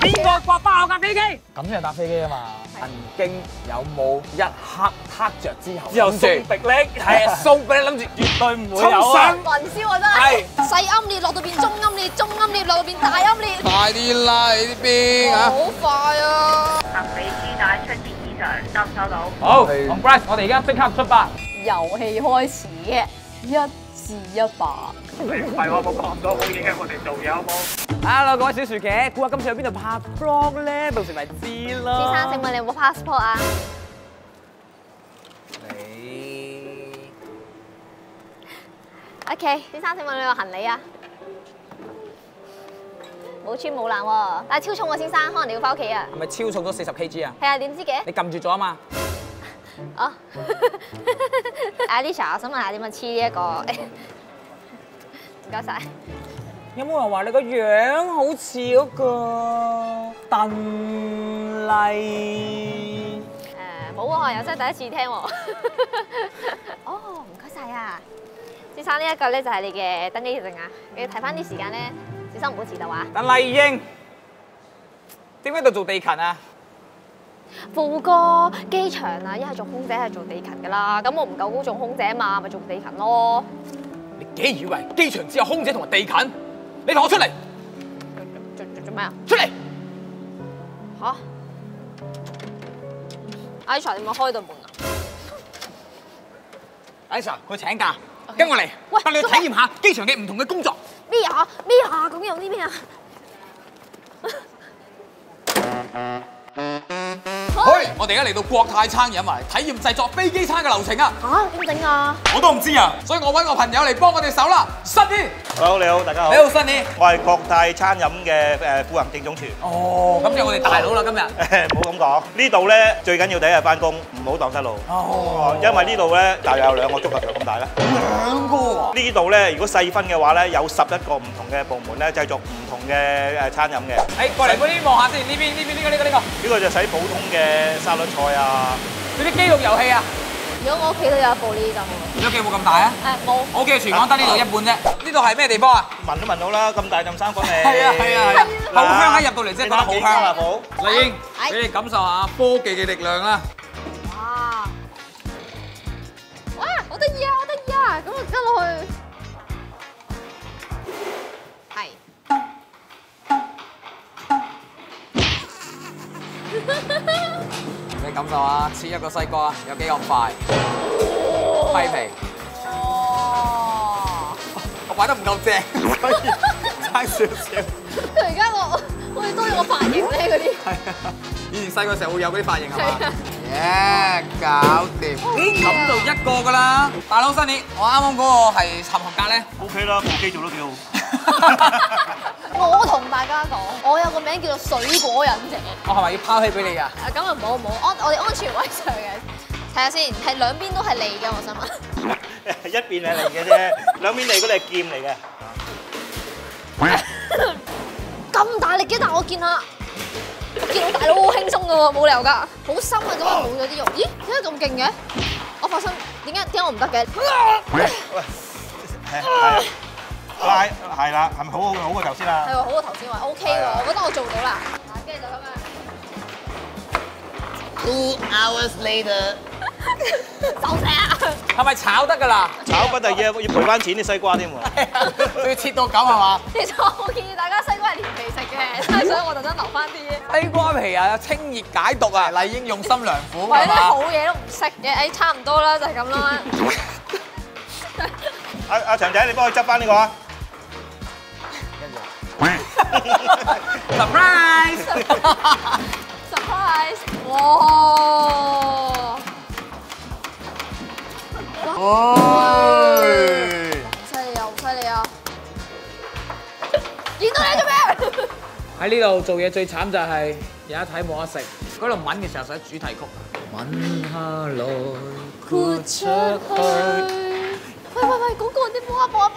邊個刮花我架飛機？咁先係搭飛機啊嘛。曾經有冇一刻黑着之後，之後送迪力，係啊，送逼力諗住絕對唔會有啊。雲霄啊真係，細暗裂落到變中暗裂，中暗裂落到變大暗裂，快啲啦！你啲邊啊！好快啊！行李豬帶出線以上，收唔收到？好，congrats！我哋而家即刻出發。遊戲開始一至一百，唔係我冇講咁多好嘢，我哋做嘢好冇？Hello，各位小薯茄，估下今次去邊度拍 vlog 咧？到時咪知咯。先生請問你有冇 passport 啊？你 OK，先生請問你有行李啊？冇穿冇爛喎，但係超重喎，先生，可能你要翻屋企啊。係咪超重咗四十 kg 啊？係啊，點知嘅？你撳住咗啊嘛？哦，Alicia，我想問下點樣黐呢一個？唔該晒。有冇人話你個樣好似嗰個鄧麗？誒冇喎，又真係第一次聽喎。哦，唔該晒啊，先生呢一個咧就係你嘅登機證啊，你要睇翻啲時間咧，小心唔好遲到啊。鄧麗英點解度做地勤啊？副哥，機場啊，一係做空姐，一係做地勤噶啦。咁我唔夠高做空姐啊嘛，咪做地勤咯。你幾以為機場只有空姐同埋地勤？你同我出嚟，做做做咩啊？出嚟！吓？Aisha 點解開到門啊？Aisha，佢請假，跟我嚟，喂帶你去體驗下機場嘅唔同嘅工作。咩啊？咩啊？咁有啲咩啊？喂，我哋而家嚟到國泰餐飲埋，體驗製作飛機餐嘅流程啊！吓？點整啊？我都唔知啊，所以我揾個朋友嚟幫我哋手啦。新啲，Hello，你好，大家好。你好，Sunny。我係國泰餐飲嘅誒副行政總廚。哦，咁就我哋大佬啦，今日。唔好咁講，呢度咧最緊要第一日翻工，唔好蕩失路。哦，因為呢度咧大約有兩個足球場咁大啦。兩個啊！呢度咧如果細分嘅話咧，有十一個唔同嘅部門咧製作唔同嘅誒餐飲嘅。誒，過嚟嗰啲望下先，呢邊呢邊呢個呢個呢個，呢個就使普通嘅沙律菜啊。嗰啲肌肉遊戲啊，如果我屋企都有一部呢啲就好啦。你屋企有冇咁大啊？誒冇。我屋企全港得呢度一半啫。呢度係咩地方啊？聞都聞到啦，咁大陣生果味。係啊係啊係啊，好香啊！入到嚟真係覺得好香啊！好。麗英，俾你感受下科技嘅力量啦。哇！哇！好得意啊！好得意啊！咁我跟落去。你感受下切一個西瓜有幾咁快，批皮。哇！我擺得唔夠正，所以差少少。佢而家我好似多咗個髮型咧，嗰啲。係啊，以前細個時候會有嗰啲髮型係係啊嘛？耶，搞掂。咁就一個㗎啦。大佬 Sunny，我啱啱嗰個係合唔合格咧？OK 啦，部機做得幾好。我同大家講，我有個名叫做水果忍者。我係咪要拋棄俾你㗎？啊，咁啊唔好唔好，安我哋安全位上嘅。睇下先，係兩邊都係利嘅，我想問。一邊係嚟嘅啫，兩邊嚟嗰啲係劍嚟嘅。咁大力嘅，但我見下，我見到大佬好輕鬆嘅喎，冇理由㗎，好深啊，咁啊冇咗啲肉。咦？點解咁勁嘅？我發生點解點解我唔得嘅？喂，係係拉係啦，係咪好好好過頭先啊係？喎，好過頭先話 OK 喎，我覺得我做到啦。跟住就咁樣。Two hours later，收聲！係咪炒得㗎啦？炒不得要要賠翻錢啲西瓜添喎。仲要切到咁係嘛？其實我建議大家西瓜係連皮食嘅，所以我特登留翻啲。西瓜皮啊，清熱解毒啊，麗英用心良苦或者啲好？嘢都唔識嘅，誒差唔多啦，就係咁啦。阿阿長仔，你幫我執翻呢個啊！Surprise！surprise！哇！哦，犀利啊！好犀利啊！見到你做咩？喺呢度做嘢最慘就係有一睇冇得食。嗰度吻嘅時候使主題曲，吻下來豁出去。喂喂喂，廣告啲播下播下播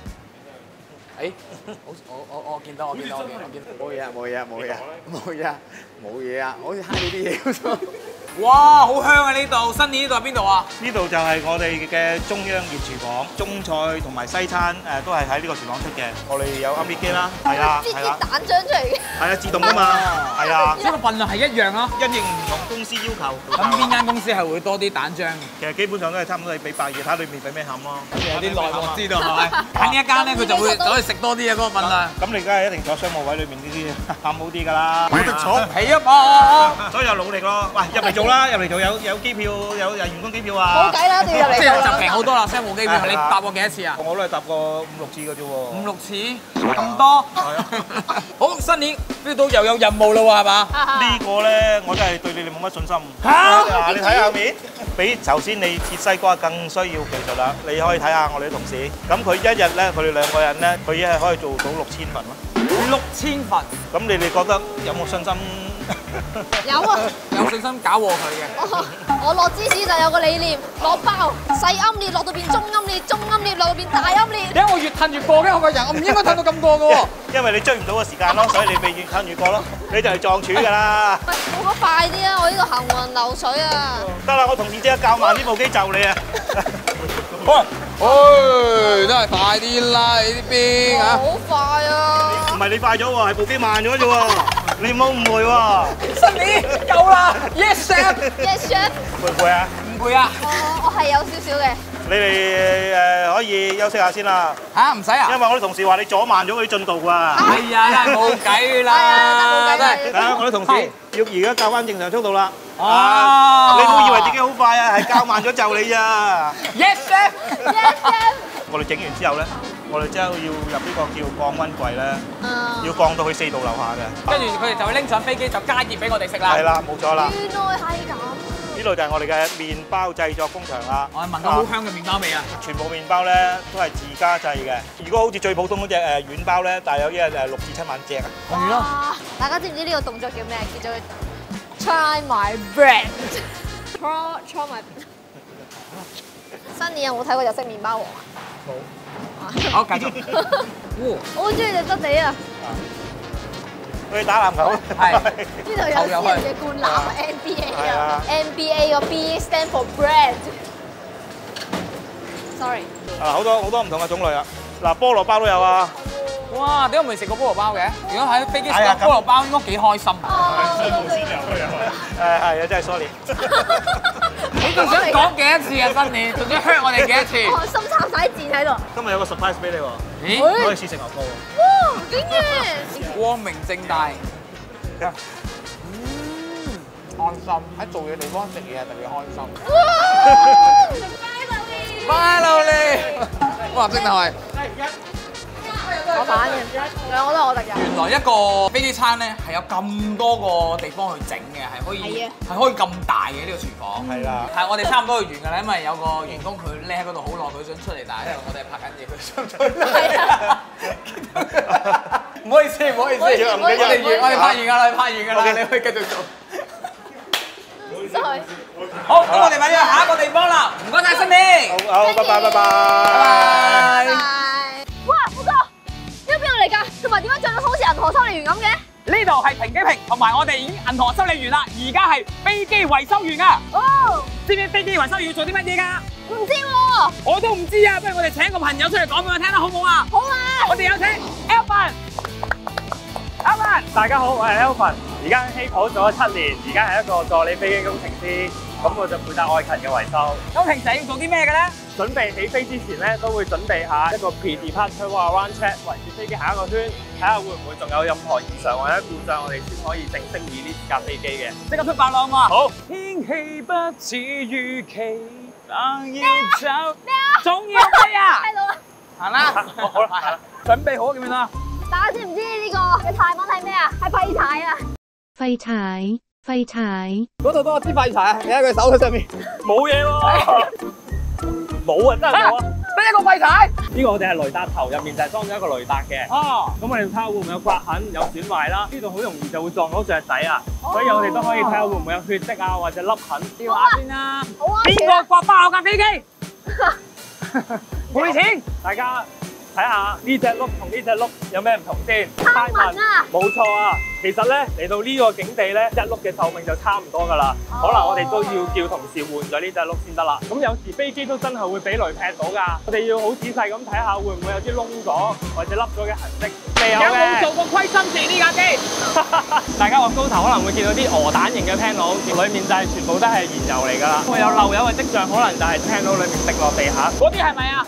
誒，好，我我我見到，我見到，我見到，我見到。冇嘢啊，冇嘢啊，冇嘢啊，冇嘢啊，冇嘢啊，好似揩到啲嘢咁。哇，好香啊呢度！新年呢度係邊度啊？呢度就係我哋嘅中央熱廚房，中菜同埋西餐誒都係喺呢個廚房出嘅。我哋有啱啲機啦，係啦，擠係蛋漿出嚟嘅。係啊，自動噶嘛，係啊，即係個份量係一樣咯。因應唔同公司要求。咁邊間公司係會多啲蛋漿嘅？其實基本上都係差唔多，你俾百二，睇下裏面俾咩餡咯。有啲內幕知道係咪？喺呢一間咧，佢就會走去食多啲嘅嗰個份量。咁你梗係一定坐商務位裏面呢啲 餡好啲㗎啦。冇得坐，起啊嘛！所以有努力咯。喂，入嚟做啦，入嚟做有有機票，有有員工機票啊冇。計啦，一定要入嚟即係就平好多啦，商務機票。係你搭過幾多次啊？我都係搭過五六次嘅啫喎。五六次咁多。好，新年 feel 到又有任務啦喎，係嘛？呢個咧，我真係對你哋冇乜信心。嚇嗱，你睇下面，比頭先你切西瓜更需要技術啦。你可以睇下我哋啲同事，咁佢一日咧，佢哋兩個人咧，佢一係可以做到六千份咯。六千份，咁你哋覺得有冇信心？有啊。有信心搞和佢嘅。我我落芝士就有個理念，落包細暗裂落到變中暗裂，中暗裂落到變大暗裂。點解我越褪越過嘅？我個人我唔應該褪到咁過嘅喎。因為你追唔到個時間咯，所以你咪越褪越過咯，你就係撞柱㗎啦。喂，冇得快啲啊！我呢度行雲流水啊！得啦，我同事即刻教慢呢部機就你啊！喂，唉，真係快啲啦！你呢邊啊？好快啊！唔係你快咗喎，係部機慢咗啫喎，你唔好誤會喎。新年夠啦，yes sir。Yes chef，會唔會啊？唔會啊？我我係有少少嘅。你哋誒可以休息下先啦，嚇唔使啊因？為我啲同事話你阻慢咗佢啲進度啊。係啊，真係冇計啦，係啊真係冇計真係。啊，我啲同事係要而家教翻正常速度啦。哦啊你唔好以為自己好快啊，係教慢咗就你咋。yes sir。Yes chef，我哋整完之後咧，我哋之後要入呢個叫降温櫃咧，嗯要降到去四度樓下嘅。跟住佢哋就會拎上飛機就加熱俾我哋食啦。係。啦，冇錯啦。原來係咁。呢度就係我哋嘅麵包製作工場啦。我係聞到好香嘅麵包味啊！全部麵包咧都係自家製嘅。如果好似最普通嗰只誒軟包咧，大約一日誒六至七萬隻啊。係咯。哇！大家知唔知呢個動作叫咩？叫做 Try my bread。Try try my。新年有冇睇過日式麵包王啊？好，繼續。我好中意隻質地啊！去打籃球。係 呢度有私人嘅灌籃 啊，NBA 啊啊，NBA 個 B stand for bread。Sorry，啊，好多好多唔同嘅種類啊！嗱，菠蘿包都有啊。哇！點解未食過菠蘿包嘅？如果喺飛機食菠蘿包，應該幾開心。誒係啊，真係 sorry。你仲想講幾多次啊？新年仲想 hurt 我哋幾多次？我心插晒箭喺度。今日有個 surprise 俾你喎，咦？可以試食牛膏喎。哇！竟然光明正大。嗯，開心喺做嘢地方食嘢係特別開心。快樂你！哇！真係。我反嘅，兩個都係我敵人。原來一個飛機餐咧係有咁多個地方去整嘅，係可以係可以咁大嘅呢個廚房。係啦。係我哋差唔多要完㗎啦，因為有個員工佢匿喺嗰度好耐，佢想出嚟，但係因為我哋係拍緊嘢，佢想出嚟。唔好意思，唔好意思，我哋完，我哋拍完㗎啦，你拍完㗎啦你可以繼續做。好，咁我哋咪去下一個地方啦。唔該晒，新年。好，好，拜拜，拜拜。拜拜。同埋點解着到好似銀河修理員咁嘅？呢度係平機坪，同埋我哋已經銀河修理員啦，而家係飛機維修員啊！哦，知唔知飛機維修員要做啲乜嘢㗎？唔知喎。我都唔知啊，不如我哋請個朋友出嚟講俾我聽啦，好唔好啊？好啊。我哋有請 Alvin。Alvin，大家好，我係 Elvin，而家喺希普做咗七年，而家係一個助理飛機工程師，咁我就負責愛勤嘅維修。咁平時要做啲咩嘅咧？準備起飛之前咧，都會準備下一個 pre-departure around check，圍住飛機行一個圈，睇下會唔會仲有任何異常或者故障，我哋先可以正式以呢架飛機嘅。即刻出發啦，好唔好天氣不似預期，但要走，總要飛啊！行啦，好啦，行啦。準備好點樣啦？大家知唔知呢個嘅泰文係咩啊？係廢柴啊！廢柴，廢柴。嗰度都有支廢柴啊！你喺佢手上面。冇嘢喎，冇啊，真係冇啊。得一個廢柴？呢個我哋係雷達頭，入面就係裝咗一個雷達嘅。哦，咁我哋睇下會唔會有刮痕、有損壞啦？呢度好容易就會撞到雀仔啊，所以我哋都可以睇下會唔會有血跡啊，或者凹痕。調下先啦。好啊，邊個刮爆我架飛機？賠錢！大家睇下呢只碌同呢只碌有咩唔同先？差紋啊冇錯啊！其實咧嚟到呢個境地咧，只碌嘅壽命就差唔多噶啦。哦可能我哋都要叫同事換咗呢只碌先得啦。咁有時飛機都真係會俾雷劈到㗎，我哋要好仔細咁睇下會唔會有啲窿咗或者凹咗嘅痕跡。未有有冇。做過虧心事呢架機？大家望高頭可能會見到啲鵝蛋型嘅 panel，裡面就係全部都係燃油嚟㗎啦。會有漏油嘅跡象，可能就係 panel 裡面滴落地下。嗰啲係咪啊？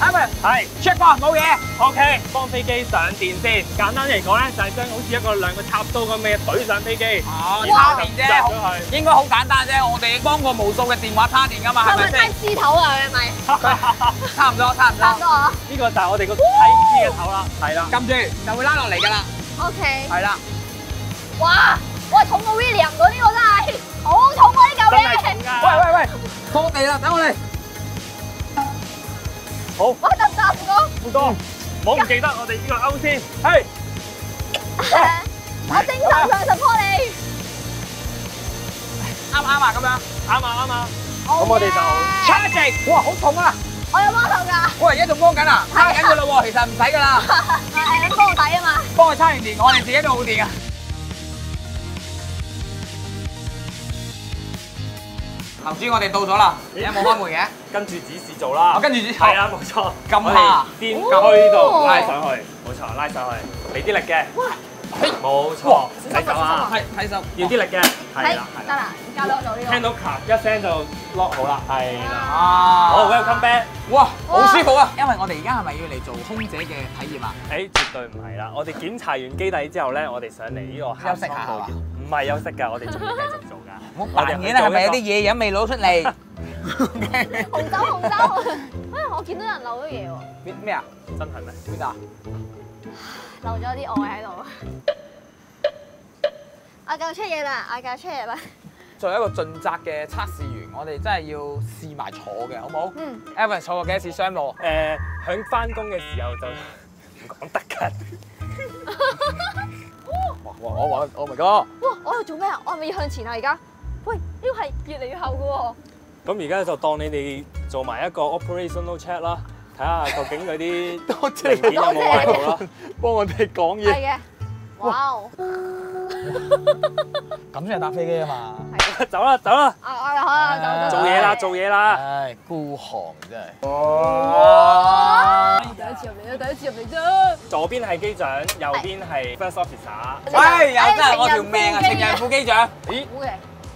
啱咪係 check 過冇嘢。OK，幫飛機上電先。簡單嚟講咧，就係將好似一個兩個插刀咁嘅嘢懟上飛機。哦，叉電啫。應該好簡單啫。我哋幫過無數嘅電話插電噶嘛，係係咪咪先？低獅頭啊？係咪？差唔多，差唔多。差唔多啊。呢個就係我哋個梯子嘅頭啦。係啦。撳住就會拉落嚟㗎啦。OK。係啦，哇！喂，重過 William 嗰啲喎真係，好重啊呢嚿嘢。喂喂喂，拖地啦，等我哋。我得唔得唔該？唔該，唔好唔記得我哋呢個勾先。係。我精神上 support 你。啱唔啱啊？咁樣。啱啊啱啊。咁我哋就 charge，哇，好痛啊！我有幫手㗎，我而家仲幫緊啊，叉緊㗎啦喎，其實唔使㗎啦，係幫我底啊嘛。幫我叉完電，我哋自己都好電啊。頭先我哋到咗啦，你有冇開門嘅？跟住指示做啦。我跟住指示係啊，冇錯。撳下先哦推度拉上去，冇錯，拉上去，俾啲力嘅。哇冇錯，洗手啊，係睇手，要啲力嘅。係係啦，係啦。得啦，交俾我做呢個。聽到咔一聲就 lock 好啦。係啦。啊，好，welcome back。哇，好舒服啊！因為我哋而家係咪要嚟做空姐嘅體驗啊？誒，絕對唔係啦！我哋檢查完機底之後咧，我哋上嚟呢個休息下係嘛唔係休息㗎，我哋仲要繼續做㗎。唔好扮嘢啦，係咪有啲嘢飲未攞出嚟？紅酒紅酒，啊！我見到人漏咗嘢喎，邊咩啊？真係咩？邊度啊？漏咗啲愛喺度。我教出嘢啦，我教出嘢啦。作為一個盡責嘅測試員，我哋真係要試埋坐嘅，好冇嗯，？Evan 坐過幾多次商務？誒，響翻工嘅時候就唔講得㗎。哇哇我我我咪哥，哇！我喺度做咩啊？我係咪要向前啊？而家？喂，呢個係越嚟越後嘅喎。咁而家就當你哋做埋一個 operational check 啦，睇下究竟嗰啲 多零件有冇壞到啦。幫我哋講係。嘅。哇！哦 咁先係搭飛機啊嘛！走啦，走啦，啊啊好啦！做嘢啦，做嘢啦。唉，孤寒真係。哇！第一次入嚟啊！第一次入嚟啫。左邊係機長，右邊係 first officer。喂，有真係我條命啊！情人副機長。咦，好嘅。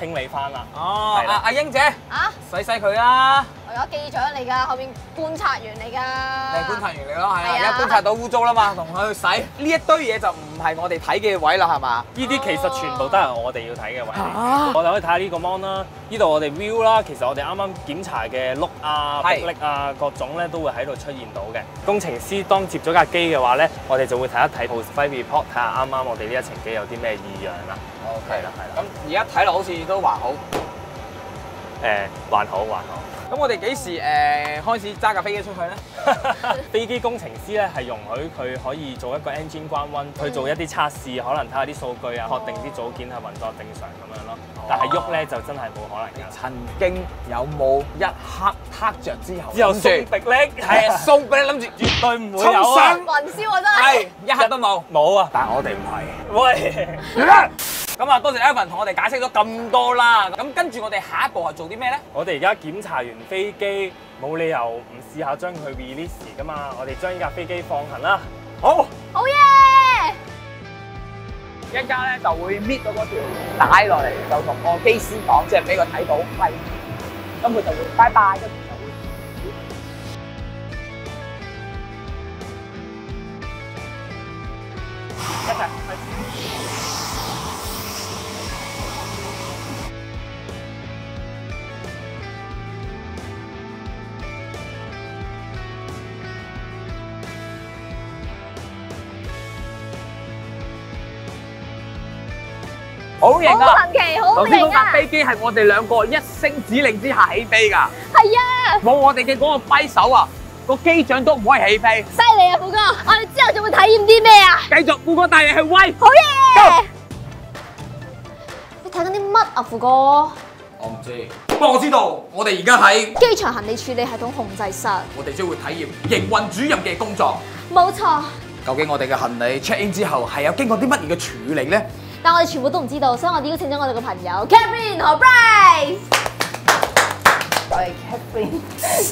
清理翻啦。哦，阿阿英姐，啊！洗洗佢啦。我而家機長嚟㗎，後面觀察員嚟㗎。你係觀察員嚟咯，係啊，而家觀察到污糟啦嘛，同佢去洗。呢一堆嘢就唔係我哋睇嘅位啦，係嘛？呢啲其實全部都係我哋要睇嘅位啊我哋可以睇下呢個 mon 啦，呢度我哋 view 啦，其實我哋啱啱檢查嘅碌啊、係迫力啊各種咧都會喺度出現到嘅。工程師當接咗架機嘅話咧，我哋就會睇一睇 post flight report，睇下啱啱我哋呢一程機有啲咩異樣啦。OK 啦係啦咁而家睇落好似都還好。誒、還好還好。咁我哋幾時誒開始揸架飛機出去咧？飛機工程師咧係容許佢可以做一個 engine 關溫，去做一啲測試，可能睇下啲數據啊，確定啲組件係運作正常咁樣咯。但係喐咧就真係冇可能㗎。曾經有冇一刻黑着之後，之後諗住鬆迫力係啊鬆俾你諗住絕對唔會有啊上！雲霄啊真係。係一刻都冇。冇啊！但係我哋唔係。喂，咁啊，多謝 Evan 同我哋解釋咗咁多啦。咁跟住我哋下一步係做啲咩咧？我哋而家檢查完飛機，冇理由唔試下將佢 release 噶嘛。我哋將呢架飛機放行啦。好，好嘢！一陣間咧就會搣咗嗰條帶落嚟，就同個機師講，即係俾佢睇到，係，咁佢就會拜拜，好型好啊！神奇，好頭先嗰架型啊！飛機係我哋兩個一聲指令之下起飛㗎，係啊，冇我哋嘅嗰個揮手啊，個機長都唔可以起飛。犀利啊，富哥！我哋之後仲會體驗啲咩啊？繼續，富哥帶你去威。好嘢！你睇緊啲乜啊，富哥？我唔知，不過我知道，我哋而家喺，機場行李處理系統控制室，我哋將會體驗營運主任嘅工作。冇錯。究竟我哋嘅行李 check in 之後係有經過啲乜嘢嘅處理咧？但我哋全部都唔知道，所以我哋邀請咗我哋嘅朋友 Catherine 和 Bryce。我係 Catherine，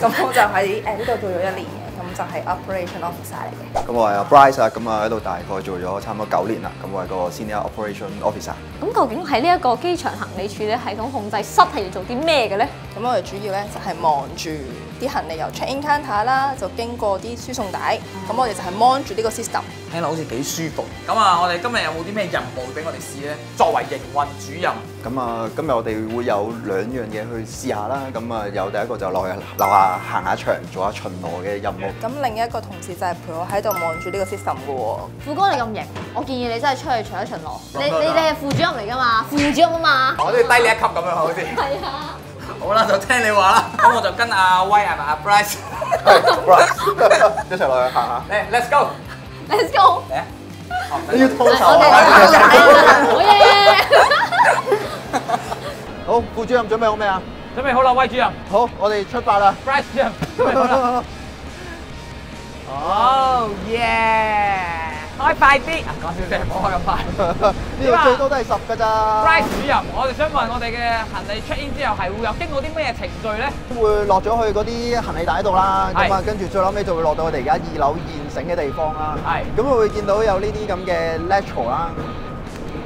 咁我就喺誒呢度做咗一年嘅，咁就係 Operation Officer 嚟嘅。咁我係阿 Bryce 啊，咁啊喺度大概做咗差唔多九年啦，咁我係個 Senior Operation Officer。咁究竟喺呢一個機場行李處理系統控制室係要做啲咩嘅咧？咁我哋主要咧就係望住啲行李由 check in counter 啦，就經過啲輸送帶，咁我哋就係 mon 住呢個 system。聽落好似幾舒服。咁啊，我哋今日有冇啲咩任務俾我哋試咧？作為營運主任，咁啊，今日我哋會有兩樣嘢去試下啦。咁啊，有第一個就落去樓下行下場，做下巡邏嘅任務。咁另一個同事就係陪我喺度望住呢個 system 嘅喎。富哥你咁型，我建議你真係出去巡一巡邏。你你你係副主任嚟㗎嘛？副主任啊嘛。我都要低你一級咁樣好似。係啊。好啦，就聽你話啦。咁我就跟阿威係咪阿 Bryce？Bryce，一齊落去行下。嚟，Let's go！Let's go。你要拖手啊！好嘢。好，副主任準備好未啊？準備好啦，威主任好，我哋出發啦！，Bryce 主任，準備好啦。哦耶！開快啲！啊，講笑啫，唔好開咁快。呢度最多都係十㗎咋。Bryce 主任，我哋想問我哋嘅行李 check in 之後係會有經過啲咩程序咧？會落咗去嗰啲行李帶度啦，咁啊跟住最後尾就會落到我哋而家二樓現成嘅地方啦。係咁我會見到有呢啲咁嘅 lateral 啦。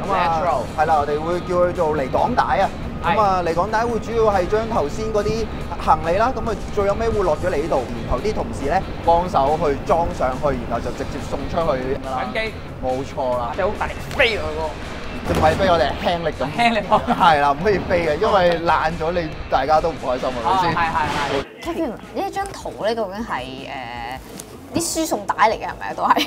咁啊係啦，我哋會叫佢做離港帶啊。係咁啊嚟港帶會主要係將頭先嗰啲行李啦，咁啊最後尾會落咗嚟呢度，然後啲同事咧幫手去裝上去，然後就直接送出去㗎啦上。機，冇錯啦，即係好大力飛落去喎。唔係飛我哋輕力咁。輕力喎係啦，唔可以飛嘅，因為爛咗你大家都唔開心係咪先？係係係。Catherine，呢一張圖咧究竟係誒啲輸送帶嚟嘅係咪啊？都係。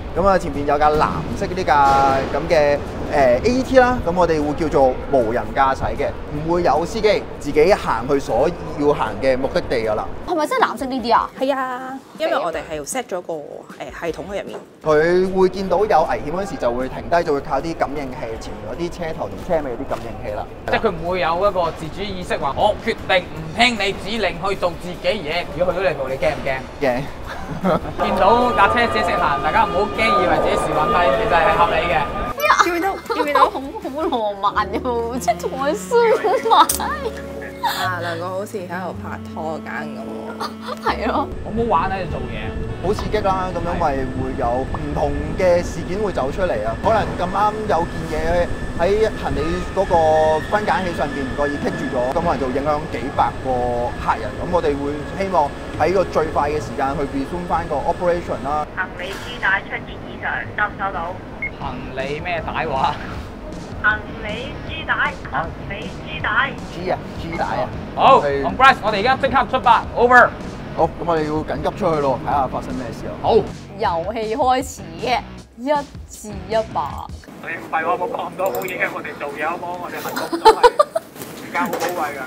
咁啊前邊有架藍色嗰啲架咁嘅誒 AET 啦，咁我哋會叫做無人駕駛嘅，唔會有司機自己行去所要行嘅目的地㗎啦。係咪真係藍色呢啲啊？係啊，因為我哋係要 set 咗個誒系統喺入面。佢會見到有危險嗰時就會停低，就會靠啲感應器，前面嗰啲車頭同車尾嗰啲感應器啦。即係佢唔會有一個自主意識話，我決定唔聽你指令去做自己嘢。如果去到你度，你驚唔驚？嘅。見到架車自己識行，大家唔好驚，以為自己時運低，其實係合理嘅。見唔見到？見唔見到？好好浪漫嘅喎，即係同我輸埋。啊，兩個好似喺度拍拖緊咁喎。係咯。好唔好玩喺度做嘢？好刺激啦！咁因為會有唔同嘅事件會走出嚟啊，可能咁啱有件嘢喺行李嗰個分揀器上邊唔覺意棘住咗，咁可能就影響幾百個客人。咁我哋會希望喺個最快嘅時間去 resume 翻個 operation 啦。行李支帶出現異常，收唔收到？行李咩帶話？行李支帶，行李支帶。G 啊，G 帶啊。好，我哋咁 Bryce，我哋而家即刻出發，over。好，咁我哋要緊急出去咯，睇下發生咩事啊！好。遊戲開始嘅，一至一百。你唔係話冇講咁多好嘢，我哋做嘢好冇？我哋行動都係而家好寶貴㗎。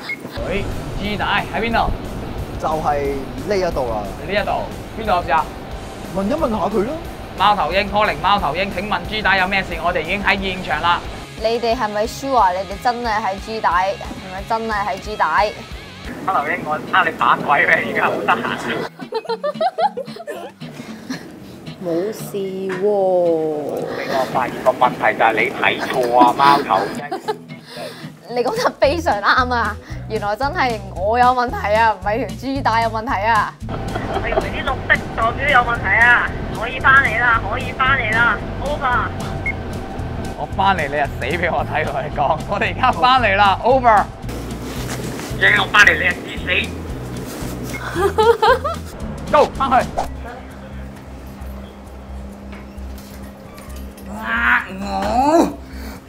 誒，G 帶喺邊度？就係呢一度啦。呢一度邊度啊？問一問下佢咯。貓頭鷹 calling 貓頭鷹，請問 G 帶有咩事？我哋已經喺現場啦。你哋係咪 sure？你哋真係喺 G 帶，係咪真係喺 G 帶？阿劉英，我差你打鬼咩？而家好得閒。冇事喎。俾我發現個問題就係你睇錯啊，貓頭鷹。你講得非常啱啊！原來真係我有問題啊，唔係條 G 帶有問題啊！我以為啲綠色代表有問題啊！可以翻嚟啦，可以翻嚟啦，over。我翻嚟你啊死俾我睇，同你講，我哋而家翻嚟啦，over。英，我翻嚟你就死死。Go，翻去。啊我！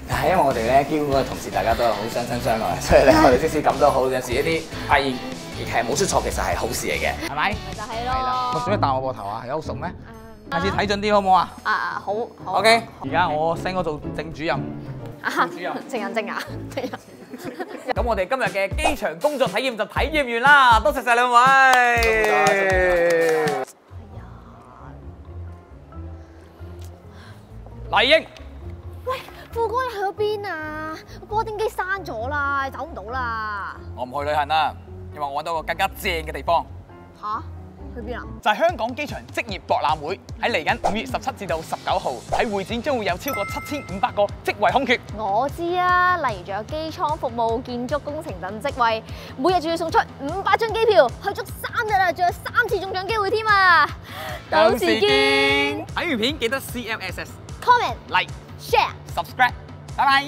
但係因為我哋咧，基本嘅同事大家都係好相親相愛，所以咧 我哋即使咁都好，有時一啲發現其實冇出錯，其實係好事嚟嘅，係咪？咪就係咯。我做咩彈我個頭啊？有好熟咩？下次睇準啲好唔好啊啊，好好。？OK，而家我升我做正主任。啊主任正人正啊，正人。咁我哋今日嘅機場工作體驗就體驗完啦，多謝晒兩位。麗英，喂，富哥你去咗邊啊？個波丁機閂咗啦，走唔到啦。我唔去旅行啦，因為我揾到個更加正嘅地方，吓？去邊啊？就係香港機場職業博覽會，喺嚟緊五月十七至到十九號，喺會展將會有超過七千五百個職位空缺。我知啊，例如仲有機艙服務、建築工程等職位，每日仲要送出五百張機票，去足三日啊，仲有三次中獎機會添啊！到時見睇完片記得 CMSS comment like share subscribe，拜拜。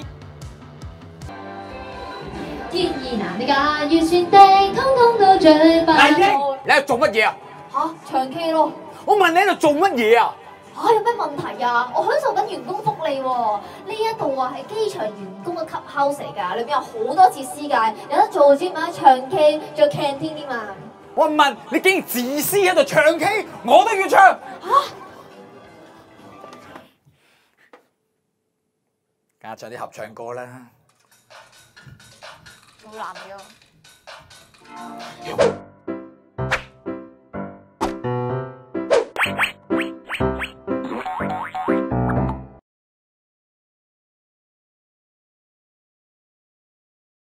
天意難理解，預算的通通都最爆。麗英，你喺度做乜嘢啊？吓，唱 K 咯。我問你喺度做乜嘢啊？嚇、有咩問題啊？我享受緊員工福利喎、呢一度啊係機場員工嘅 club house 嚟㗎，裏面有好多設施㗎，有得做有得唱 K，仲有 canteen 添嘛。我問你竟然自私喺度唱 K，我都要唱。梗係唱啲合唱歌啦。好難嘅。